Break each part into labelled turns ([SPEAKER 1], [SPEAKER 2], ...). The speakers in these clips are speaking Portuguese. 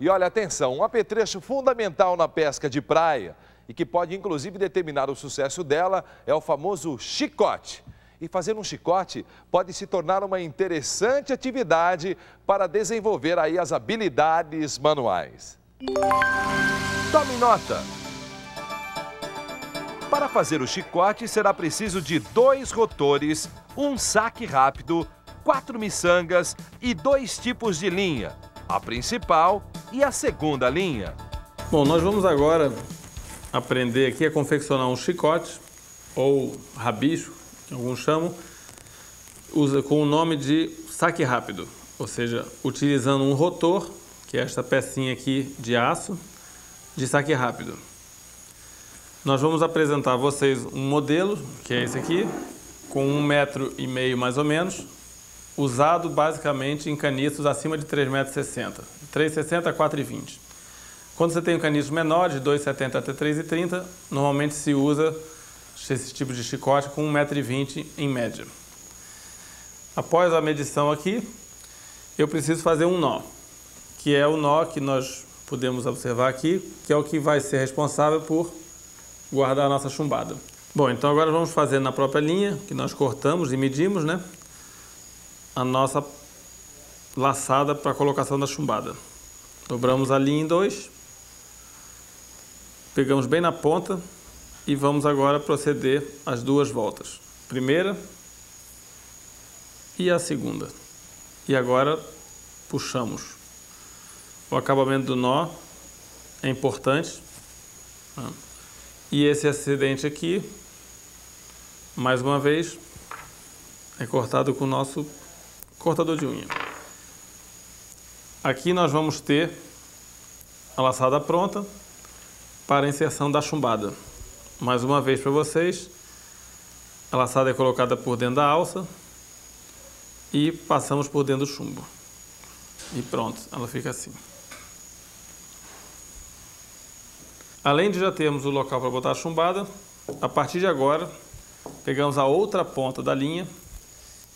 [SPEAKER 1] E olha, atenção, um apetrecho fundamental na pesca de praia e que pode inclusive determinar o sucesso dela é o famoso chicote. E fazer um chicote pode se tornar uma interessante atividade para desenvolver aí as habilidades manuais. Tome nota! Para fazer o chicote será preciso de dois rotores, um saque rápido, quatro miçangas e dois tipos de linha, a principal e a segunda linha.
[SPEAKER 2] Bom, nós vamos agora aprender aqui a confeccionar um chicote ou rabicho, que alguns chamam, usa com o nome de saque rápido, ou seja, utilizando um rotor, que é esta pecinha aqui de aço, de saque rápido. Nós vamos apresentar a vocês um modelo, que é esse aqui, com um metro e meio mais ou menos, usado basicamente em caniços acima de 3,60 metros, 3,60 a 4,20. Quando você tem um caniço menor, de 2,70 até 3,30, normalmente se usa esse tipo de chicote com 1,20m em média. Após a medição aqui, eu preciso fazer um nó, que é o nó que nós podemos observar aqui, que é o que vai ser responsável por guardar a nossa chumbada. Bom, então agora vamos fazer na própria linha que nós cortamos e medimos, né? A nossa laçada para colocação da chumbada. Dobramos a linha em dois, pegamos bem na ponta e vamos agora proceder as duas voltas. Primeira e a segunda. E agora puxamos. O acabamento do nó é importante. Né? E esse acidente aqui, mais uma vez, é cortado com o nosso cortador de unha. Aqui nós vamos ter a laçada pronta para a inserção da chumbada. Mais uma vez para vocês, a laçada é colocada por dentro da alça e passamos por dentro do chumbo. E pronto, ela fica assim. Além de já termos o local para botar a chumbada, a partir de agora, pegamos a outra ponta da linha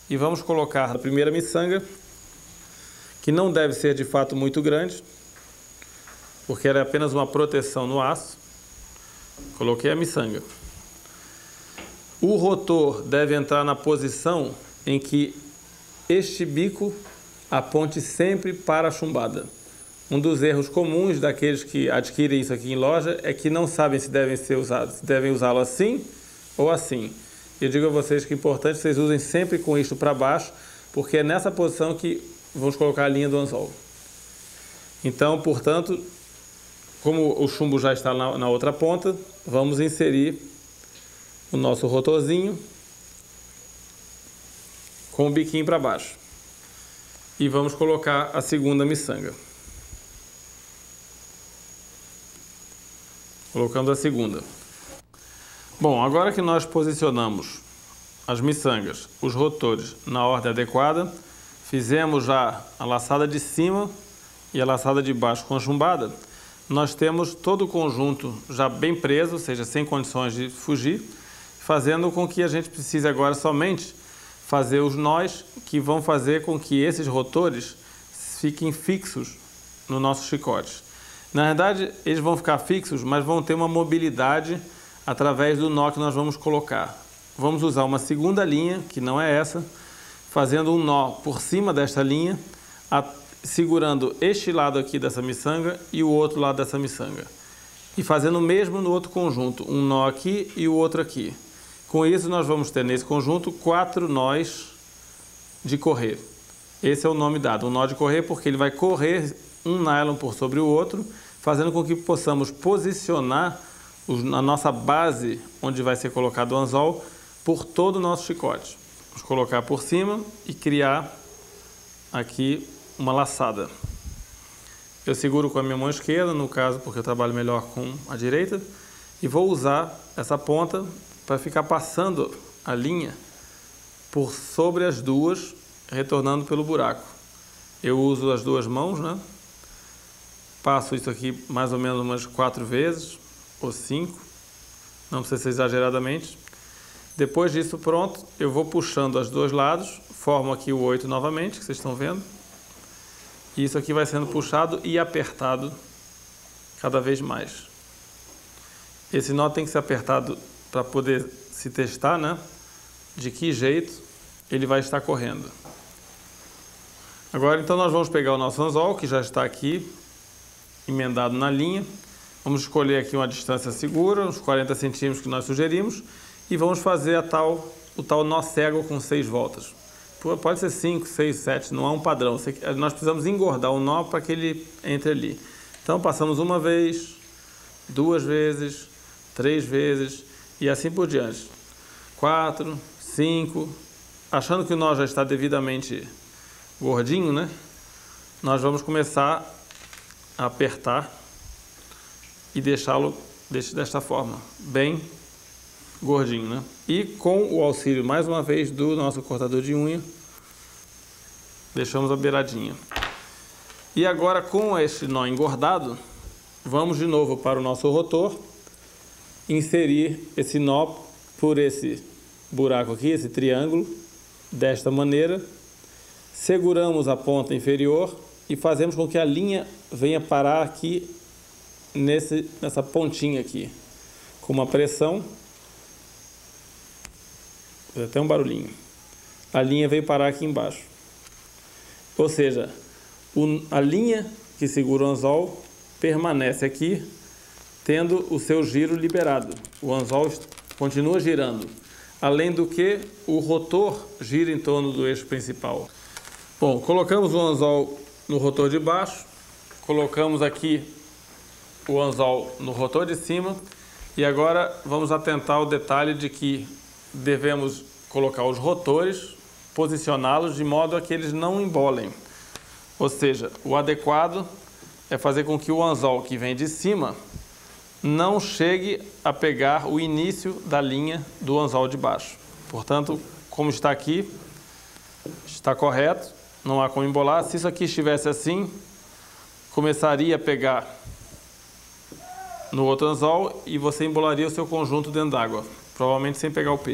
[SPEAKER 2] e vamos colocar a primeira miçanga, que não deve ser de fato muito grande, porque era apenas uma proteção no aço. Coloquei a miçanga. O rotor deve entrar na posição em que este bico aponte sempre para a chumbada. Um dos erros comuns daqueles que adquirem isso aqui em loja é que não sabem se devem ser usados, se devem usá-lo assim ou assim. Eu digo a vocês que é importante vocês usem sempre com isto para baixo, porque é nessa posição que vamos colocar a linha do anzol. Então, portanto, como o chumbo já está na, na outra ponta, vamos inserir o nosso rotorzinho com o biquinho para baixo. E vamos colocar a segunda miçanga. colocando a segunda. Bom, agora que nós posicionamos as miçangas, os rotores na ordem adequada, fizemos já a laçada de cima e a laçada de baixo com a chumbada, nós temos todo o conjunto já bem preso, ou seja, sem condições de fugir, fazendo com que a gente precise agora somente fazer os nós que vão fazer com que esses rotores fiquem fixos no nosso chicote. Na verdade, eles vão ficar fixos, mas vão ter uma mobilidade através do nó que nós vamos colocar. Vamos usar uma segunda linha, que não é essa, fazendo um nó por cima desta linha, a, segurando este lado aqui dessa miçanga e o outro lado dessa miçanga. E fazendo o mesmo no outro conjunto, um nó aqui e o outro aqui. Com isso, nós vamos ter nesse conjunto quatro nós de correr. Esse é o nome dado, um nó de correr, porque ele vai correr um nylon por sobre o outro fazendo com que possamos posicionar a nossa base, onde vai ser colocado o anzol, por todo o nosso chicote. Vamos colocar por cima e criar aqui uma laçada. Eu seguro com a minha mão esquerda, no caso, porque eu trabalho melhor com a direita, e vou usar essa ponta para ficar passando a linha por sobre as duas, retornando pelo buraco. Eu uso as duas mãos, né? Passo isso aqui mais ou menos umas quatro vezes, ou cinco, não precisa ser exageradamente. Depois disso pronto, eu vou puxando os dois lados, formo aqui o oito novamente, que vocês estão vendo. E isso aqui vai sendo puxado e apertado cada vez mais. Esse nó tem que ser apertado para poder se testar, né? De que jeito ele vai estar correndo. Agora, então, nós vamos pegar o nosso anzol, que já está aqui emendado na linha. Vamos escolher aqui uma distância segura, uns 40 centímetros que nós sugerimos, e vamos fazer a tal, o tal nó cego com seis voltas. Pode ser 5, 6, 7, não há um padrão. Nós precisamos engordar o nó para que ele entre ali. Então, passamos uma vez, duas vezes, três vezes e assim por diante. Quatro, cinco, achando que o nó já está devidamente gordinho, né? Nós vamos começar a apertar e deixá-lo desta forma, bem gordinho, né? E com o auxílio, mais uma vez, do nosso cortador de unha, deixamos a beiradinha. E agora, com este nó engordado, vamos de novo para o nosso rotor, inserir esse nó por esse buraco aqui, esse triângulo, desta maneira, seguramos a ponta inferior e fazemos com que a linha venha parar aqui nesse, nessa pontinha aqui, com uma pressão, até um barulhinho. A linha veio parar aqui embaixo. Ou seja, o, a linha que segura o anzol permanece aqui, tendo o seu giro liberado. O anzol continua girando. Além do que, o rotor gira em torno do eixo principal. Bom, colocamos o anzol no rotor de baixo, colocamos aqui o anzol no rotor de cima e agora vamos atentar ao detalhe de que devemos colocar os rotores, posicioná-los de modo a que eles não embolem. Ou seja, o adequado é fazer com que o anzol que vem de cima não chegue a pegar o início da linha do anzol de baixo. Portanto, como está aqui, está correto não há como embolar. Se isso aqui estivesse assim, começaria a pegar no outro anzol e você embolaria o seu conjunto dentro d'água, provavelmente sem pegar o peixe.